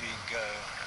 we go. Uh,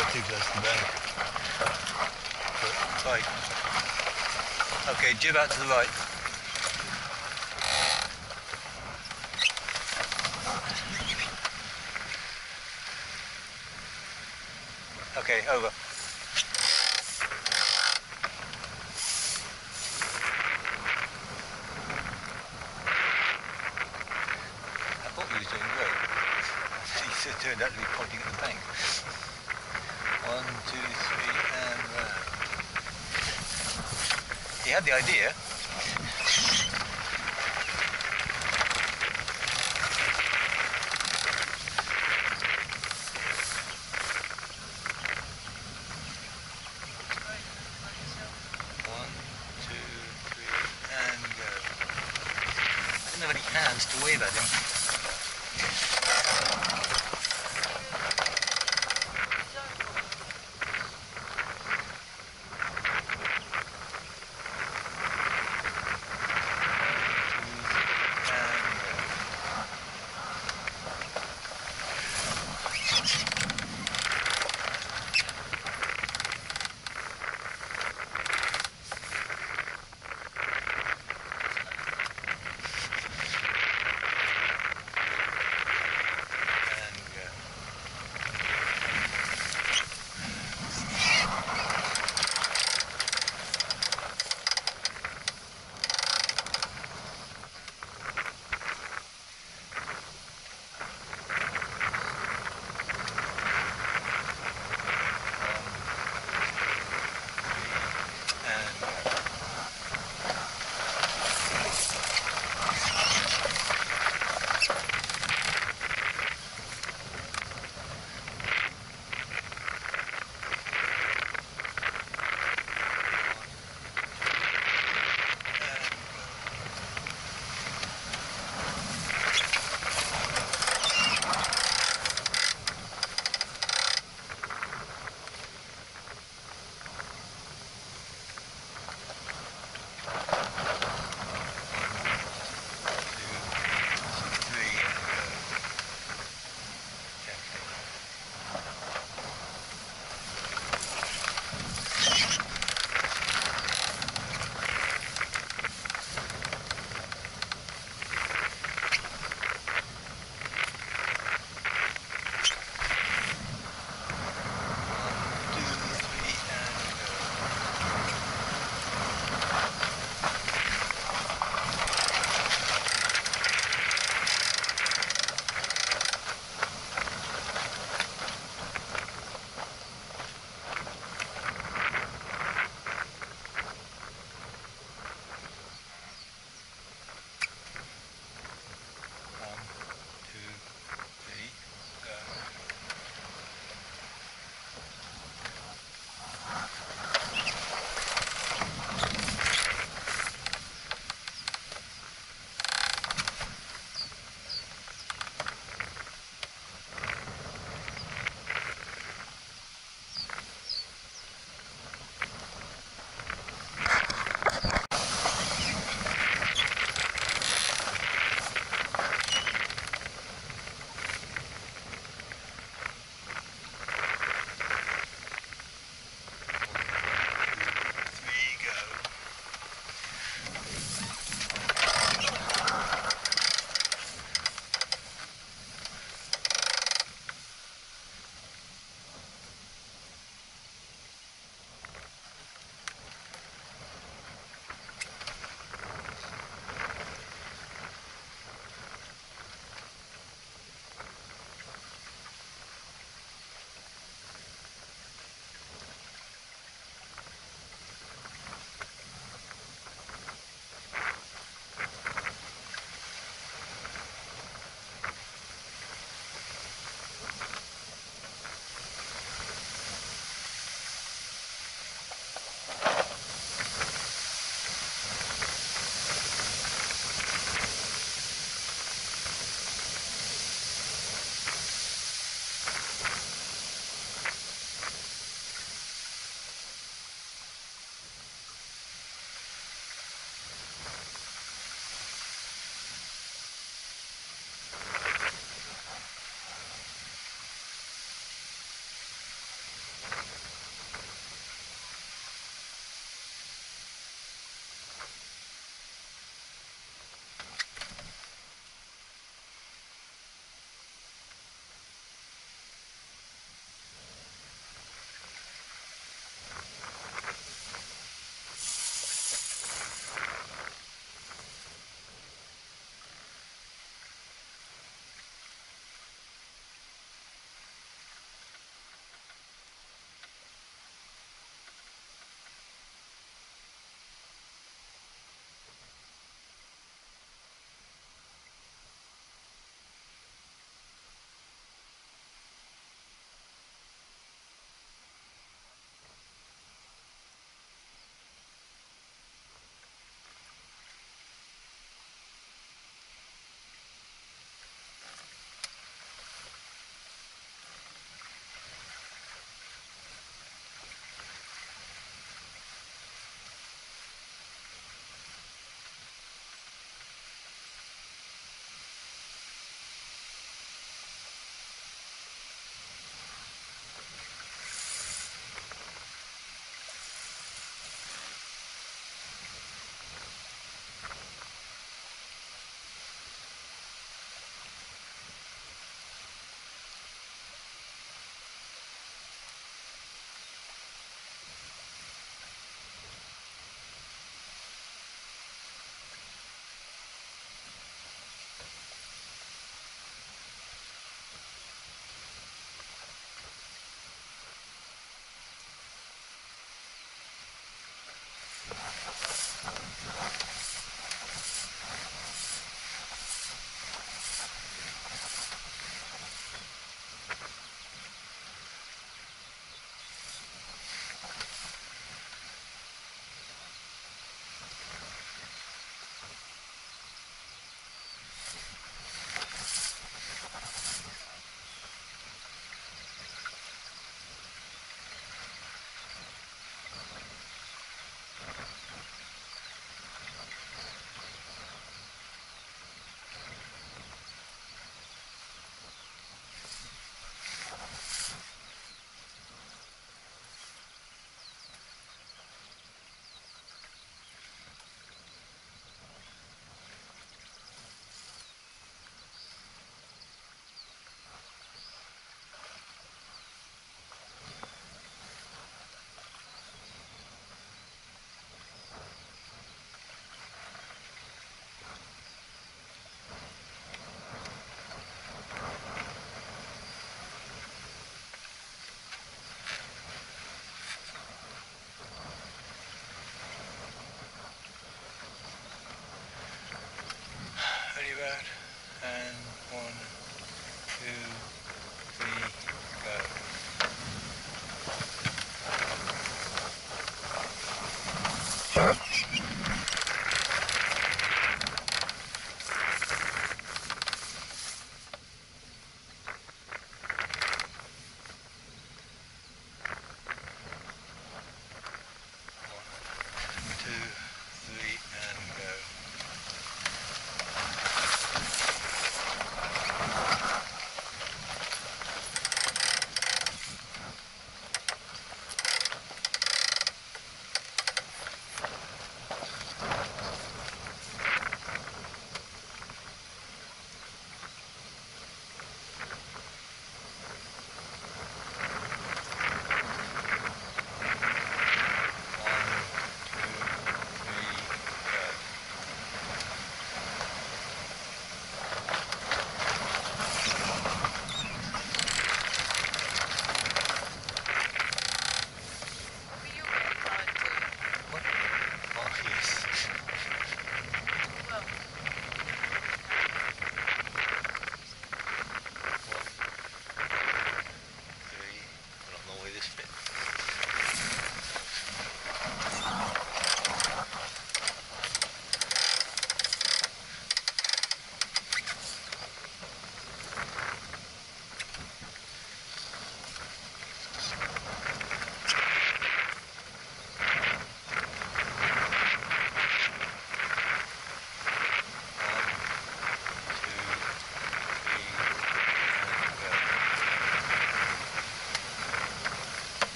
I think that's the better. But, tight. Okay, jib out to the right. Okay, over.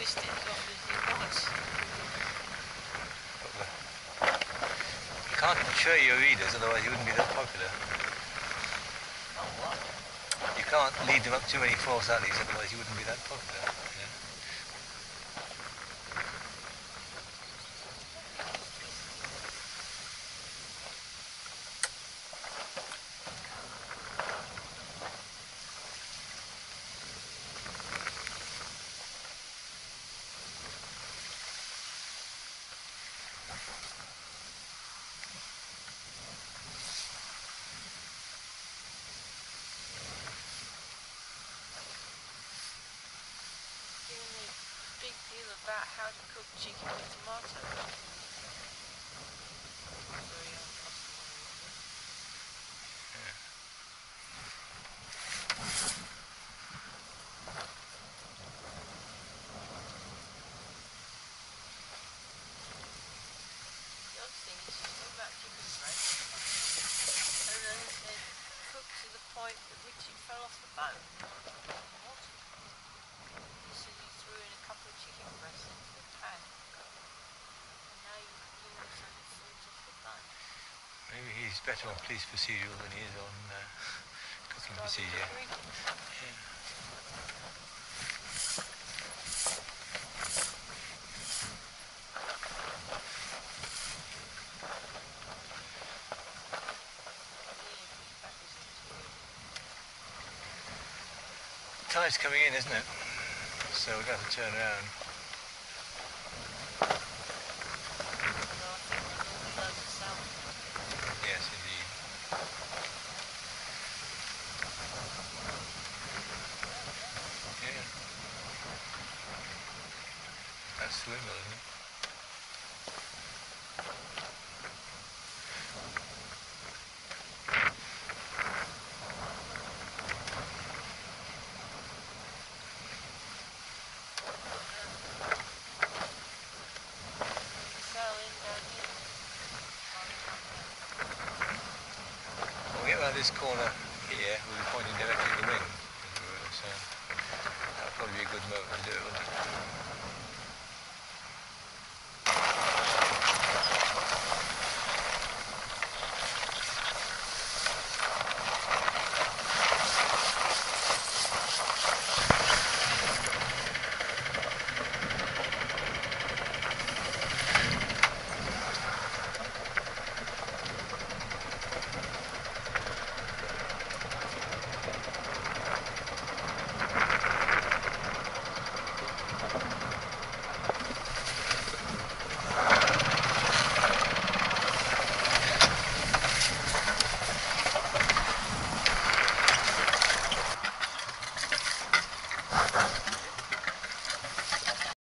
You can't show your readers, otherwise you wouldn't be that popular. You can't lead them up too many false alleys, otherwise you wouldn't be that popular. Point at which fell off the bone. What? You said you threw in a couple of chicken breasts into the pan, and now you're doing it so it off the. Maybe he's better on police procedural than he is on uh, cooking procedure. cookery. Tide's coming in, isn't it? So we're going to turn around. Well, I think there normally loads of salmon. Yes, indeed. Yeah. That's the windmill, isn't it? Sail in down here. Can't come down. When we get around this corner here, we'll be pointing directly at the wing. So that'll probably be a good moment to do it?